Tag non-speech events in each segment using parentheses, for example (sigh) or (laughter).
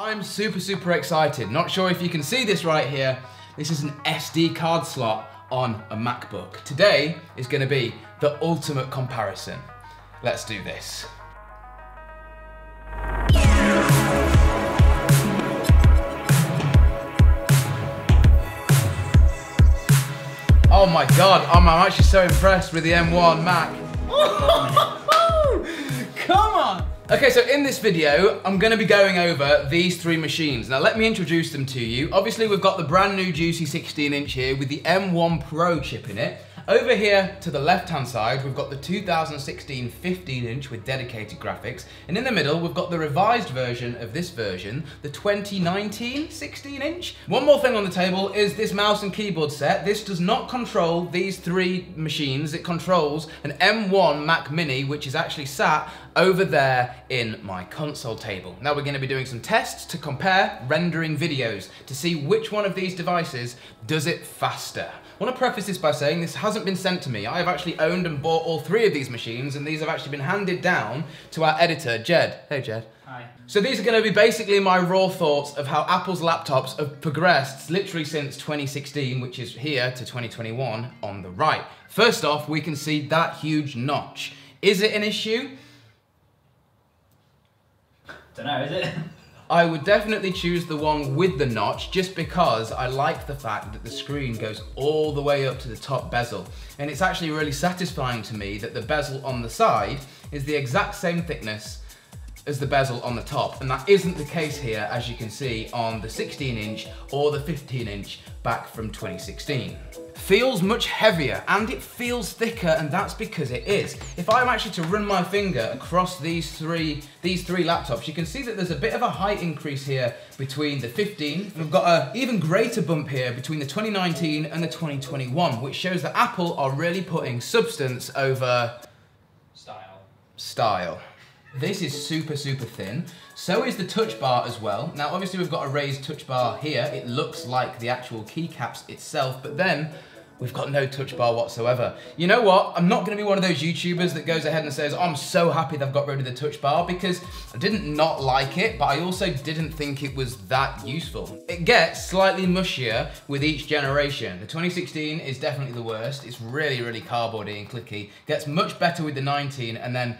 I'm super, super excited. Not sure if you can see this right here. This is an SD card slot on a MacBook. Today is gonna be the ultimate comparison. Let's do this. Oh my god, I'm, I'm actually so impressed with the M1 Mac. (laughs) (laughs) Come on! Okay, so in this video, I'm gonna be going over these three machines. Now let me introduce them to you. Obviously, we've got the brand new Juicy 16 inch here with the M1 Pro chip in it. Over here to the left hand side, we've got the 2016 15 inch with dedicated graphics. And in the middle, we've got the revised version of this version, the 2019 16 inch. One more thing on the table is this mouse and keyboard set. This does not control these three machines. It controls an M1 Mac Mini, which is actually sat over there in my console table. Now we're gonna be doing some tests to compare rendering videos to see which one of these devices does it faster. I want to preface this by saying this hasn't been sent to me. I have actually owned and bought all three of these machines and these have actually been handed down to our editor, Jed. Hey, Jed. Hi. So these are going to be basically my raw thoughts of how Apple's laptops have progressed literally since 2016, which is here, to 2021 on the right. First off, we can see that huge notch. Is it an issue? Don't know, is it? (laughs) I would definitely choose the one with the notch just because I like the fact that the screen goes all the way up to the top bezel. And it's actually really satisfying to me that the bezel on the side is the exact same thickness as the bezel on the top. And that isn't the case here, as you can see on the 16 inch or the 15 inch back from 2016 feels much heavier and it feels thicker and that's because it is. If I'm actually to run my finger across these three, these three laptops, you can see that there's a bit of a height increase here between the 15. We've got an even greater bump here between the 2019 and the 2021, which shows that Apple are really putting substance over Style. style. This is super, super thin. So is the touch bar as well. Now, obviously we've got a raised touch bar here. It looks like the actual keycaps itself, but then We've got no touch bar whatsoever. You know what? I'm not gonna be one of those YouTubers that goes ahead and says, I'm so happy they've got rid of the touch bar because I didn't not like it, but I also didn't think it was that useful. It gets slightly mushier with each generation. The 2016 is definitely the worst. It's really, really cardboardy and clicky. Gets much better with the 19 and then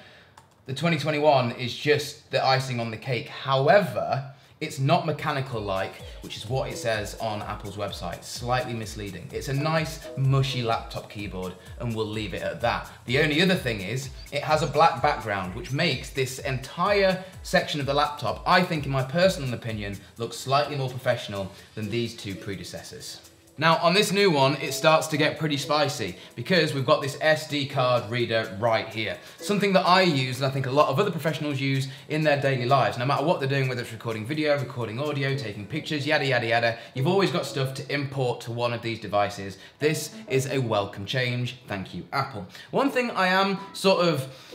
the 2021 is just the icing on the cake. However, it's not mechanical like, which is what it says on Apple's website. Slightly misleading. It's a nice, mushy laptop keyboard, and we'll leave it at that. The only other thing is, it has a black background, which makes this entire section of the laptop, I think in my personal opinion, look slightly more professional than these two predecessors. Now on this new one, it starts to get pretty spicy because we've got this SD card reader right here. Something that I use and I think a lot of other professionals use in their daily lives. No matter what they're doing, whether it's recording video, recording audio, taking pictures, yada, yada, yada, you've always got stuff to import to one of these devices. This is a welcome change. Thank you, Apple. One thing I am sort of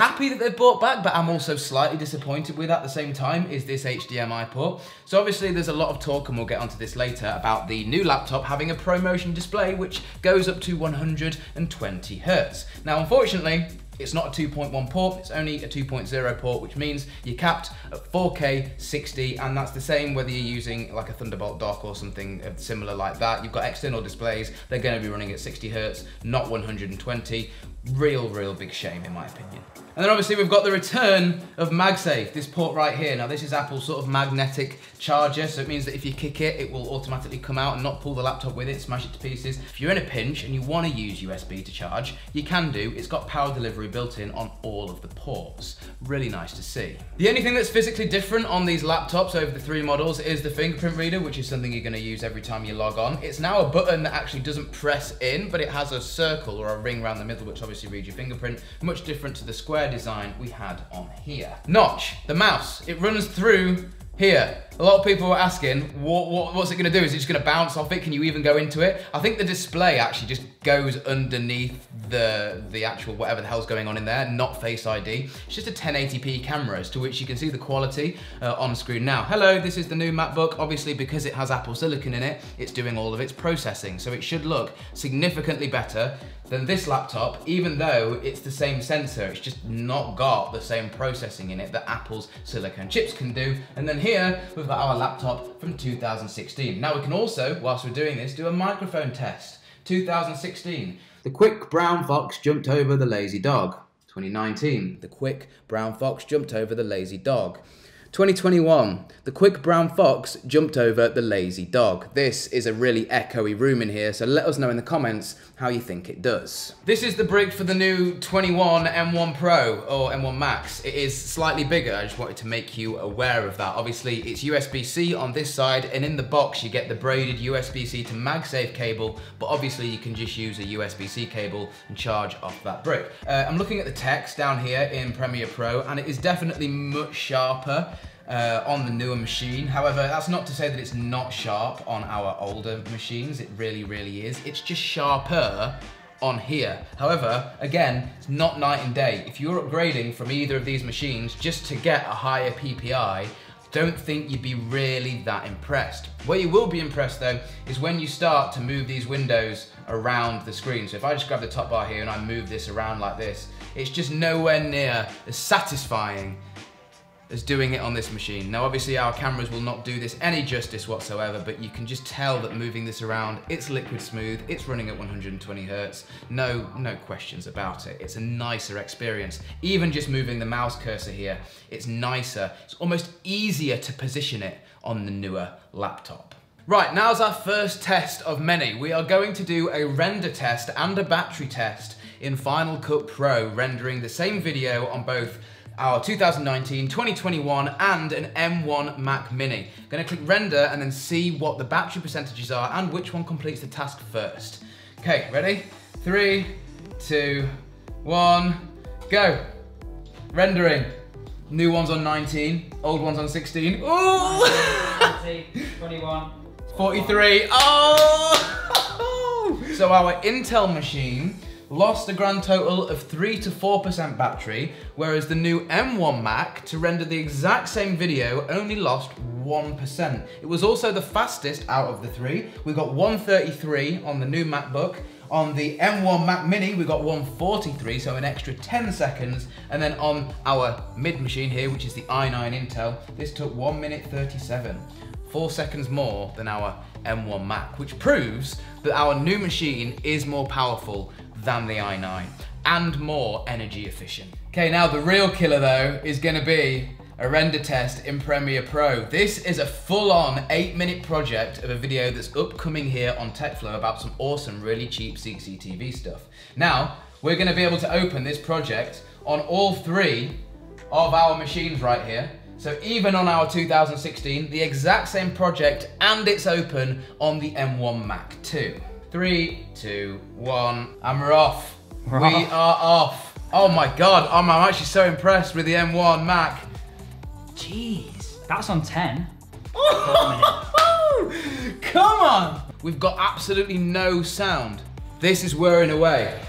happy that they've brought back, but I'm also slightly disappointed with at the same time is this HDMI port. So obviously there's a lot of talk, and we'll get onto this later, about the new laptop having a ProMotion display which goes up to 120 hertz. Now unfortunately, it's not a 2.1 port, it's only a 2.0 port, which means you're capped at 4K 60, and that's the same whether you're using like a Thunderbolt dock or something similar like that. You've got external displays, they're gonna be running at 60 hertz, not 120. Real, real big shame in my opinion. And then obviously we've got the return of MagSafe, this port right here. Now this is Apple's sort of magnetic charger, so it means that if you kick it, it will automatically come out and not pull the laptop with it, smash it to pieces. If you're in a pinch and you want to use USB to charge, you can do. It's got power delivery built in on all of the ports. Really nice to see. The only thing that's physically different on these laptops over the three models is the fingerprint reader, which is something you're going to use every time you log on. It's now a button that actually doesn't press in, but it has a circle or a ring around the middle, which obviously reads your fingerprint, much different to the square design we had on here. Notch, the mouse, it runs through here. A lot of people were asking, what, what, what's it gonna do? Is it just gonna bounce off it? Can you even go into it? I think the display actually just goes underneath the, the actual whatever the hell's going on in there, not Face ID. It's just a 1080p camera, as to which you can see the quality uh, on screen now. Hello, this is the new MacBook. Obviously, because it has Apple Silicon in it, it's doing all of its processing. So it should look significantly better than this laptop, even though it's the same sensor, it's just not got the same processing in it that Apple's silicon chips can do. And then here, we've our laptop from 2016. Now we can also, whilst we're doing this, do a microphone test. 2016. The quick brown fox jumped over the lazy dog. 2019. The quick brown fox jumped over the lazy dog. 2021, the quick brown fox jumped over the lazy dog. This is a really echoey room in here, so let us know in the comments how you think it does. This is the brick for the new 21 M1 Pro or M1 Max. It is slightly bigger, I just wanted to make you aware of that. Obviously, it's USB-C on this side, and in the box you get the braided USB-C to MagSafe cable, but obviously you can just use a USB-C cable and charge off that brick. Uh, I'm looking at the text down here in Premiere Pro, and it is definitely much sharper uh, on the newer machine. However, that's not to say that it's not sharp on our older machines. It really, really is. It's just sharper on here. However, again, it's not night and day. If you're upgrading from either of these machines just to get a higher PPI, don't think you'd be really that impressed. What you will be impressed though, is when you start to move these windows around the screen. So if I just grab the top bar here and I move this around like this, it's just nowhere near as satisfying as doing it on this machine. Now obviously our cameras will not do this any justice whatsoever, but you can just tell that moving this around, it's liquid smooth, it's running at 120 hertz, no, no questions about it. It's a nicer experience. Even just moving the mouse cursor here, it's nicer. It's almost easier to position it on the newer laptop. Right, now's our first test of many. We are going to do a render test and a battery test in Final Cut Pro, rendering the same video on both our 2019, 2021, and an M1 Mac Mini. Gonna click render and then see what the battery percentages are and which one completes the task first. Okay, ready? Three, two, one, go. Rendering. New one's on 19, old one's on 16. Ooh! (laughs) 21. 43. Oh! (laughs) so our Intel machine lost a grand total of 3 to 4% battery, whereas the new M1 Mac, to render the exact same video, only lost 1%. It was also the fastest out of the three. We got 133 on the new MacBook. On the M1 Mac Mini, we got 143, so an extra 10 seconds. And then on our mid machine here, which is the i9 Intel, this took 1 minute 37 four seconds more than our M1 Mac, which proves that our new machine is more powerful than the i9 and more energy efficient. Okay, now the real killer though is gonna be a render test in Premiere Pro. This is a full-on eight minute project of a video that's upcoming here on TechFlow about some awesome, really cheap CCTV stuff. Now, we're gonna be able to open this project on all three of our machines right here. So even on our 2016, the exact same project and it's open on the M1 Mac 2. Three, two, one, and we're off. We're we off. are off. Oh my God, I'm, I'm actually so impressed with the M1 Mac. Jeez, that's on 10. (laughs) Come on! We've got absolutely no sound. This is whirring away.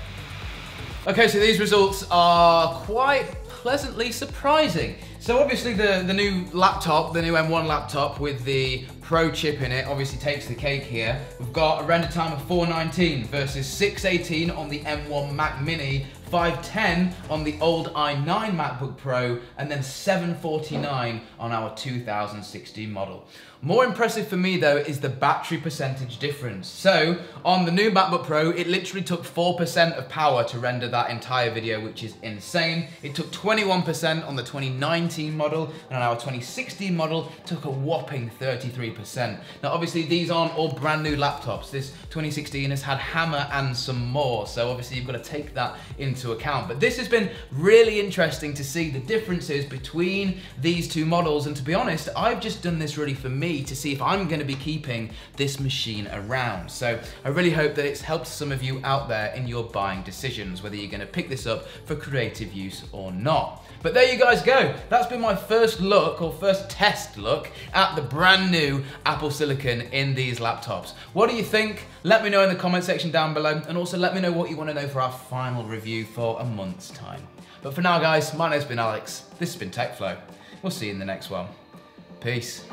Okay, so these results are quite pleasantly surprising. So obviously the, the new laptop, the new M1 laptop with the Pro chip in it obviously takes the cake here. We've got a render time of 419 versus 618 on the M1 Mac Mini 510 on the old i9 MacBook Pro, and then 749 on our 2016 model. More impressive for me though is the battery percentage difference. So on the new MacBook Pro, it literally took 4% of power to render that entire video, which is insane. It took 21% on the 2019 model, and on our 2016 model, took a whopping 33%. Now obviously these aren't all brand new laptops. This 2016 has had Hammer and some more, so obviously you've got to take that into into account. But this has been really interesting to see the differences between these two models. And to be honest, I've just done this really for me to see if I'm gonna be keeping this machine around. So I really hope that it's helped some of you out there in your buying decisions, whether you're gonna pick this up for creative use or not. But there you guys go. That's been my first look or first test look at the brand new Apple Silicon in these laptops. What do you think? Let me know in the comment section down below and also let me know what you want to know for our final review for a month's time. But for now guys, my name's been Alex. This has been TechFlow. We'll see you in the next one. Peace.